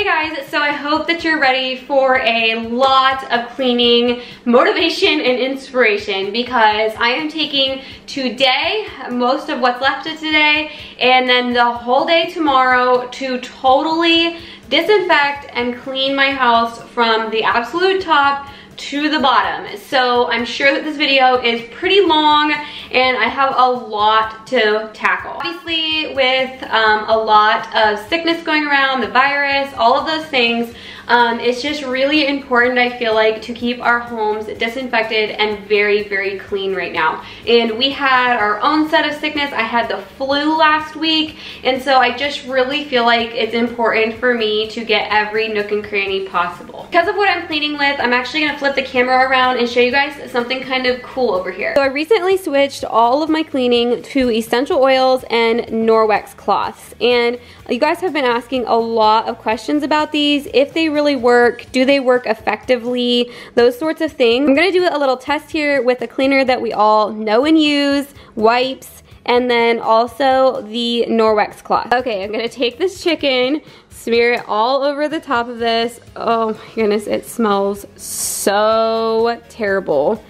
Hey guys, so I hope that you're ready for a lot of cleaning motivation and inspiration because I am taking today, most of what's left of today, and then the whole day tomorrow to totally disinfect and clean my house from the absolute top to the bottom. So I'm sure that this video is pretty long and I have a lot to tackle. Obviously with um, a lot of sickness going around, the virus, all of those things, um, it's just really important, I feel like, to keep our homes disinfected and very, very clean right now. And we had our own set of sickness. I had the flu last week. And so I just really feel like it's important for me to get every nook and cranny possible. Because of what I'm cleaning with, I'm actually gonna flip the camera around and show you guys something kind of cool over here. So I recently switched all of my cleaning to essential oils and Norwex cloths. And you guys have been asking a lot of questions about these. If they really really work? Do they work effectively? Those sorts of things. I'm gonna do a little test here with a cleaner that we all know and use, wipes, and then also the Norwex cloth. Okay, I'm gonna take this chicken, smear it all over the top of this. Oh my goodness, it smells so terrible.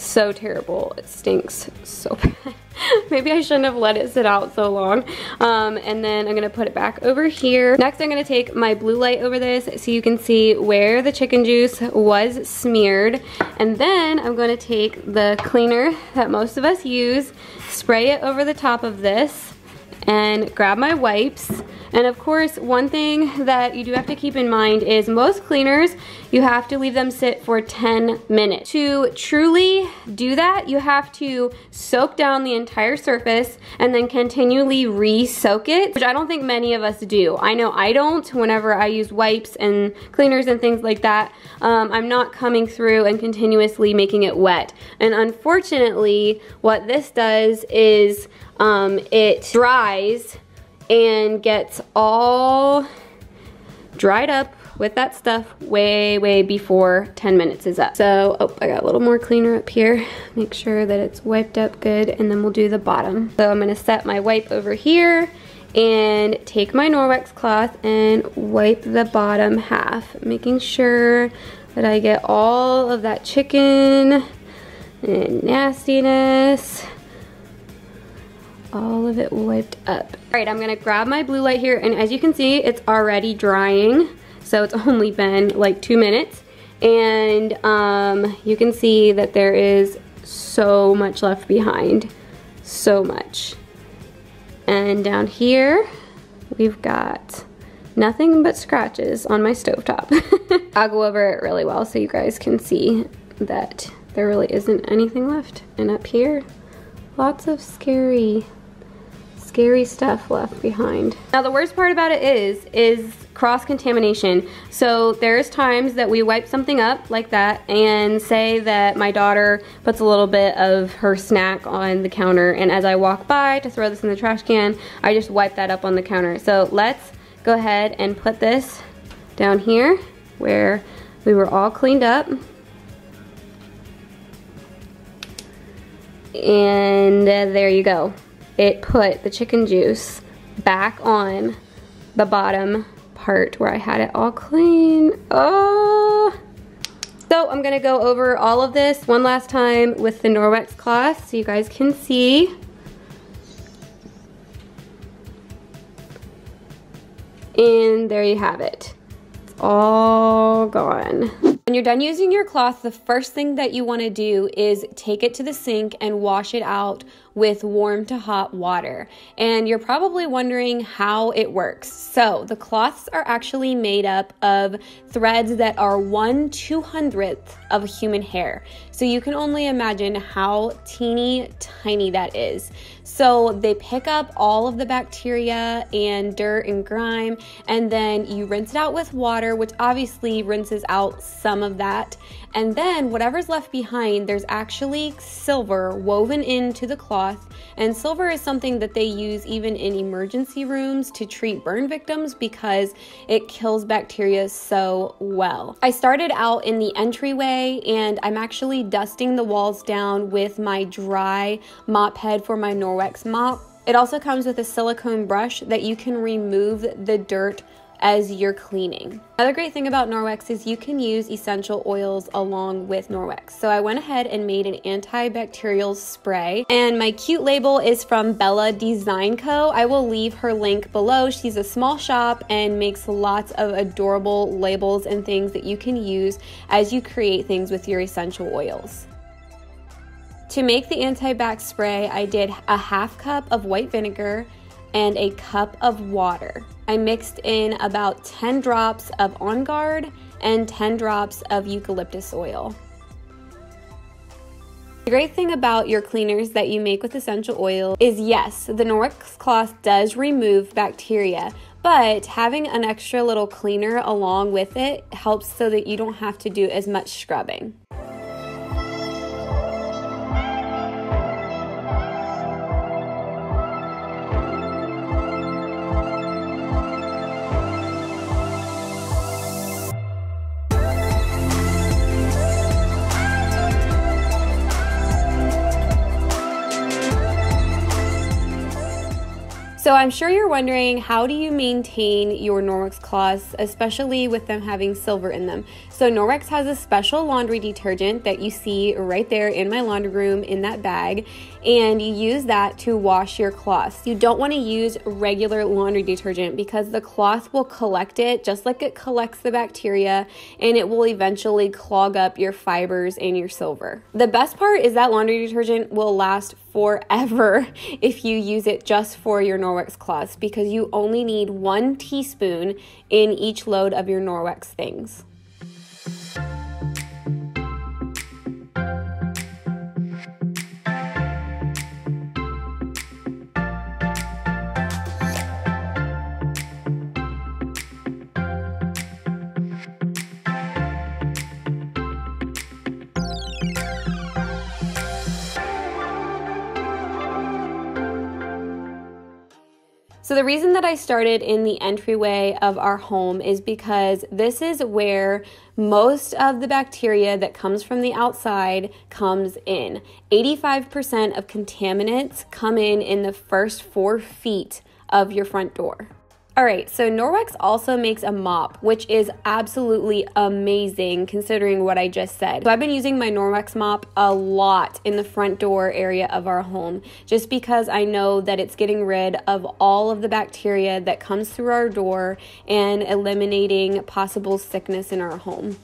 So terrible. It stinks so bad. Maybe I shouldn't have let it sit out so long. Um, and then I'm gonna put it back over here. Next, I'm gonna take my blue light over this so you can see where the chicken juice was smeared. And then I'm gonna take the cleaner that most of us use, spray it over the top of this, and grab my wipes and of course, one thing that you do have to keep in mind is most cleaners, you have to leave them sit for 10 minutes. To truly do that, you have to soak down the entire surface and then continually re-soak it, which I don't think many of us do. I know I don't whenever I use wipes and cleaners and things like that. Um, I'm not coming through and continuously making it wet. And unfortunately, what this does is um, it dries and gets all dried up with that stuff way, way before 10 minutes is up. So, oh, I got a little more cleaner up here. Make sure that it's wiped up good and then we'll do the bottom. So I'm gonna set my wipe over here and take my Norwex cloth and wipe the bottom half, making sure that I get all of that chicken and nastiness all of it wiped up. All right, I'm gonna grab my blue light here, and as you can see, it's already drying. So it's only been like two minutes. And um, you can see that there is so much left behind. So much. And down here, we've got nothing but scratches on my stovetop. I'll go over it really well so you guys can see that there really isn't anything left. And up here, lots of scary scary stuff left behind. Now the worst part about it is, is cross-contamination. So there's times that we wipe something up like that and say that my daughter puts a little bit of her snack on the counter and as I walk by to throw this in the trash can, I just wipe that up on the counter. So let's go ahead and put this down here where we were all cleaned up. And uh, there you go it put the chicken juice back on the bottom part where I had it all clean. Oh! So I'm gonna go over all of this one last time with the Norwex cloth so you guys can see. And there you have it. It's all gone. When you're done using your cloth, the first thing that you wanna do is take it to the sink and wash it out with warm to hot water. And you're probably wondering how it works. So the cloths are actually made up of threads that are one two hundredth of human hair. So you can only imagine how teeny tiny that is. So they pick up all of the bacteria and dirt and grime, and then you rinse it out with water, which obviously rinses out some of that. And then whatever's left behind, there's actually silver woven into the cloth. And silver is something that they use even in emergency rooms to treat burn victims because it kills bacteria so well. I started out in the entryway and I'm actually dusting the walls down with my dry mop head for my Norwex mop. It also comes with a silicone brush that you can remove the dirt as you're cleaning. Another great thing about Norwex is you can use essential oils along with Norwex. So I went ahead and made an antibacterial spray and my cute label is from Bella Design Co. I will leave her link below. She's a small shop and makes lots of adorable labels and things that you can use as you create things with your essential oils. To make the antibac spray, I did a half cup of white vinegar and a cup of water. I mixed in about 10 drops of On Guard and 10 drops of eucalyptus oil. The great thing about your cleaners that you make with essential oil is yes, the Norwex cloth does remove bacteria, but having an extra little cleaner along with it helps so that you don't have to do as much scrubbing. So I'm sure you're wondering how do you maintain your Norwex cloths, especially with them having silver in them. So Norwex has a special laundry detergent that you see right there in my laundry room in that bag, and you use that to wash your cloths. You don't want to use regular laundry detergent because the cloth will collect it just like it collects the bacteria and it will eventually clog up your fibers and your silver. The best part is that laundry detergent will last forever if you use it just for your Norwex cloths because you only need one teaspoon in each load of your Norwex things. So, the reason that I started in the entryway of our home is because this is where most of the bacteria that comes from the outside comes in. 85% of contaminants come in in the first four feet of your front door. All right, so Norwex also makes a mop, which is absolutely amazing considering what I just said. So I've been using my Norwex mop a lot in the front door area of our home just because I know that it's getting rid of all of the bacteria that comes through our door and eliminating possible sickness in our home.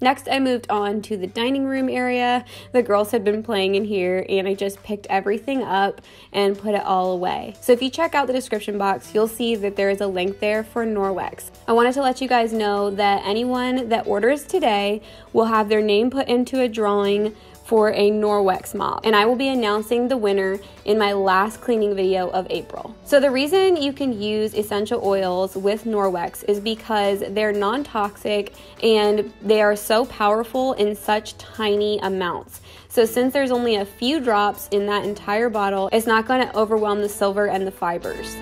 Next, I moved on to the dining room area. The girls had been playing in here, and I just picked everything up and put it all away. So, if you check out the description box, you'll see that there is a link there for Norwex. I wanted to let you guys know that anyone that orders today will have their name put into a drawing for a Norwex mop, and I will be announcing the winner in my last cleaning video of April. So the reason you can use essential oils with Norwex is because they're non-toxic and they are so powerful in such tiny amounts. So since there's only a few drops in that entire bottle, it's not going to overwhelm the silver and the fibers.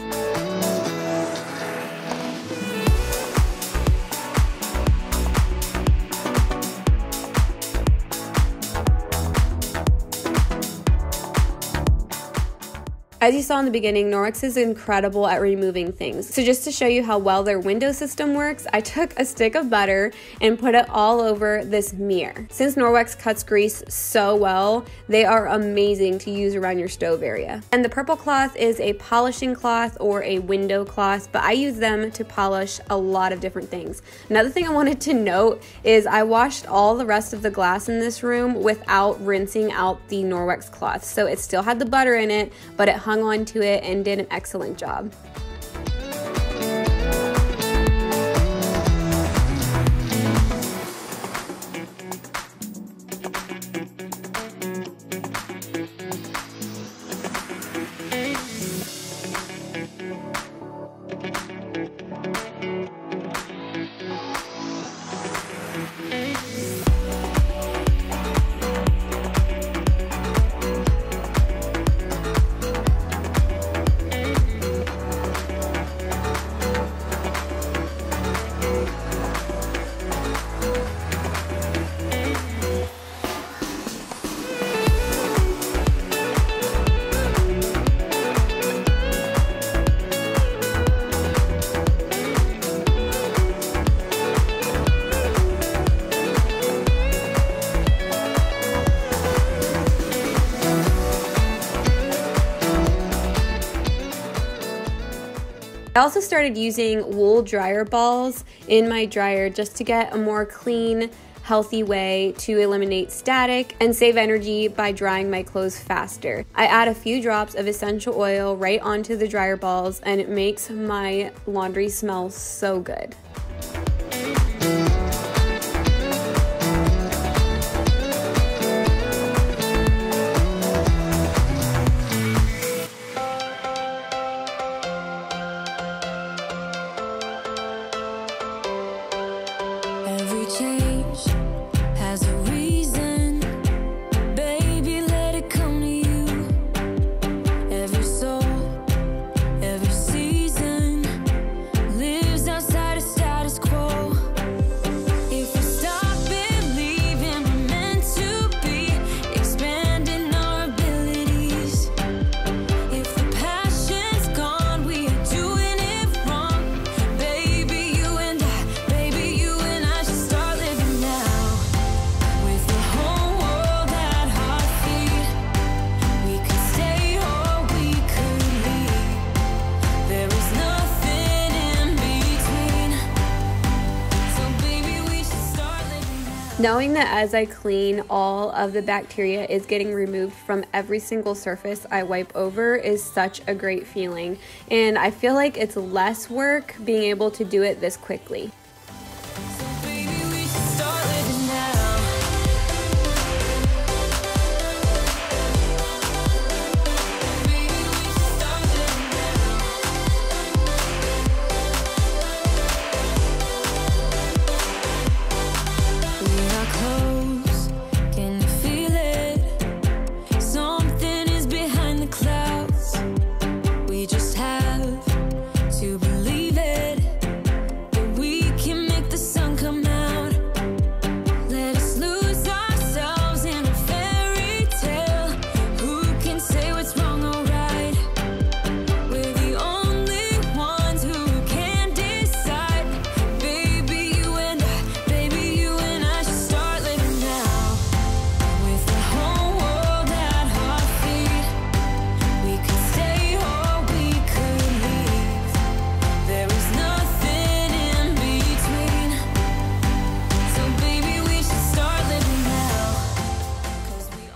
As you saw in the beginning, Norwex is incredible at removing things. So just to show you how well their window system works, I took a stick of butter and put it all over this mirror. Since Norwex cuts grease so well, they are amazing to use around your stove area. And the purple cloth is a polishing cloth or a window cloth, but I use them to polish a lot of different things. Another thing I wanted to note is I washed all the rest of the glass in this room without rinsing out the Norwex cloth. So it still had the butter in it, but it hung hung on to it and did an excellent job. I also started using wool dryer balls in my dryer just to get a more clean, healthy way to eliminate static and save energy by drying my clothes faster. I add a few drops of essential oil right onto the dryer balls and it makes my laundry smell so good. Knowing that as I clean, all of the bacteria is getting removed from every single surface I wipe over is such a great feeling. And I feel like it's less work being able to do it this quickly.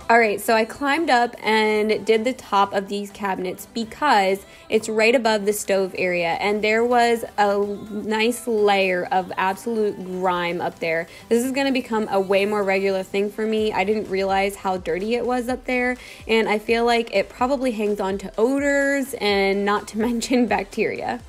All right, so I climbed up and did the top of these cabinets because it's right above the stove area and there was a nice layer of absolute grime up there. This is gonna become a way more regular thing for me. I didn't realize how dirty it was up there and I feel like it probably hangs on to odors and not to mention bacteria.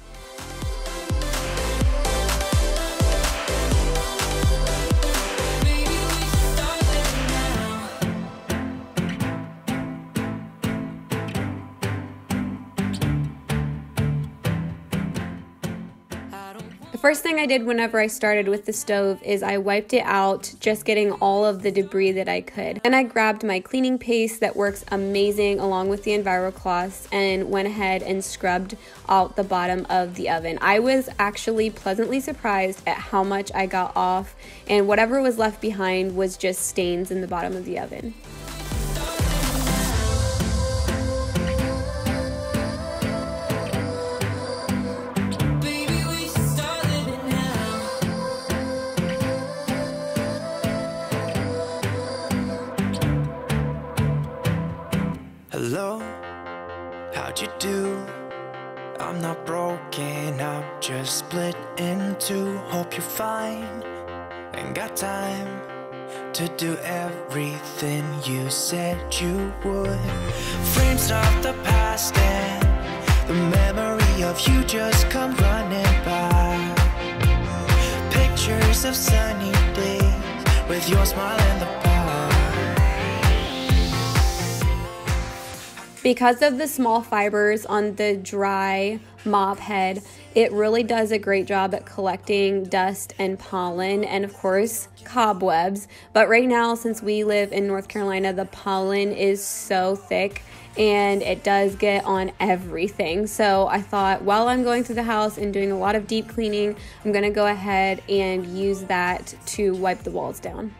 The first thing I did whenever I started with the stove is I wiped it out, just getting all of the debris that I could. Then I grabbed my cleaning paste that works amazing along with the EnviroCloths and went ahead and scrubbed out the bottom of the oven. I was actually pleasantly surprised at how much I got off and whatever was left behind was just stains in the bottom of the oven. You do? I'm not broken, I'm just split in two. Hope you're fine and got time to do everything you said you would. Frames of the past and the memory of you just come running by. Pictures of sunny days with your smile in the Because of the small fibers on the dry mop head, it really does a great job at collecting dust and pollen and of course cobwebs. But right now, since we live in North Carolina, the pollen is so thick and it does get on everything. So I thought while I'm going through the house and doing a lot of deep cleaning, I'm gonna go ahead and use that to wipe the walls down.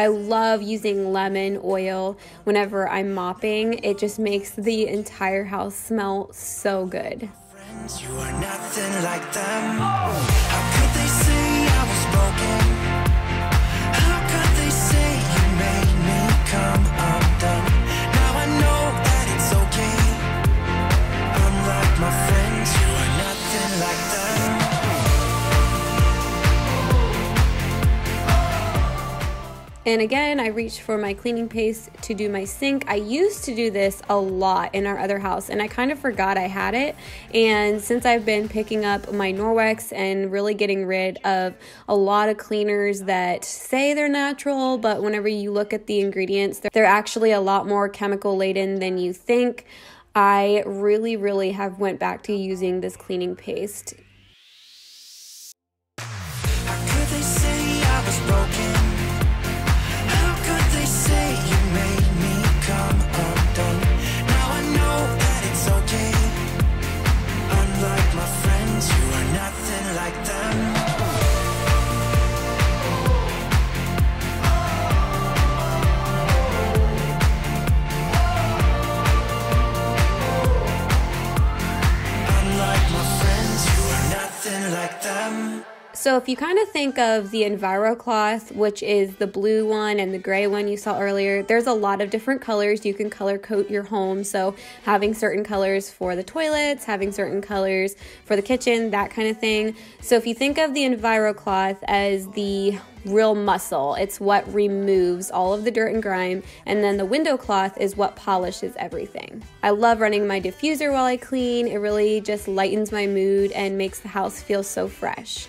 I love using lemon oil whenever I'm mopping. It just makes the entire house smell so good. are And again, I reached for my cleaning paste to do my sink. I used to do this a lot in our other house, and I kind of forgot I had it. And since I've been picking up my Norwex and really getting rid of a lot of cleaners that say they're natural, but whenever you look at the ingredients, they're- actually a lot more chemical laden than you think. I really, really have went back to using this cleaning paste So if you kind of think of the EnviroCloth, which is the blue one and the gray one you saw earlier, there's a lot of different colors. You can color coat your home. So having certain colors for the toilets, having certain colors for the kitchen, that kind of thing. So if you think of the EnviroCloth as the real muscle, it's what removes all of the dirt and grime, and then the window cloth is what polishes everything. I love running my diffuser while I clean. It really just lightens my mood and makes the house feel so fresh.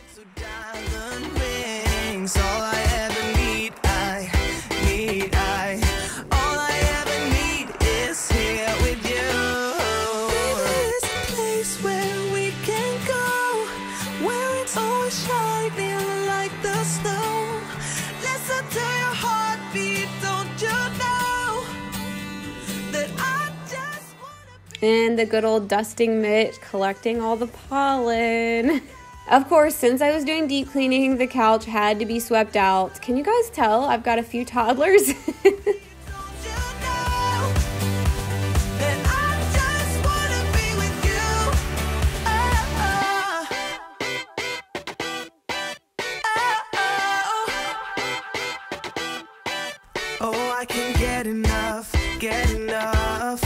And the good old dusting mitt collecting all the pollen. Of course, since I was doing deep cleaning, the couch had to be swept out. Can you guys tell I've got a few toddlers? Oh, get enough, get enough.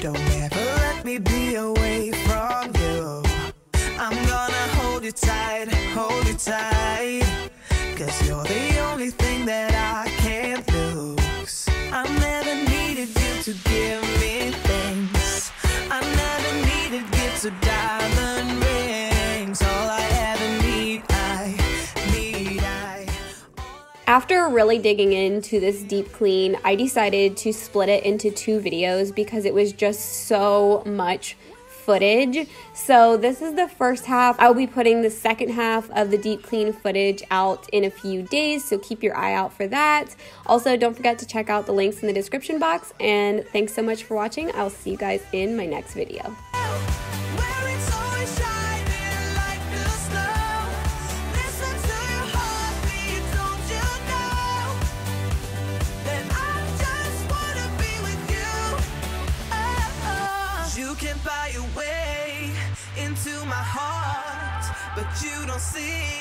Don't ever let me be away tight. Cause you're the only thing that I can't lose. I never needed you to give me things. I never needed gifts or diamond rings. All I ever need, I need, I. After really digging into this deep clean, I decided to split it into two videos because it was just so much footage. So this is the first half. I'll be putting the second half of the deep clean footage out in a few days, so keep your eye out for that. Also, don't forget to check out the links in the description box and thanks so much for watching. I'll see you guys in my next video. But you don't see.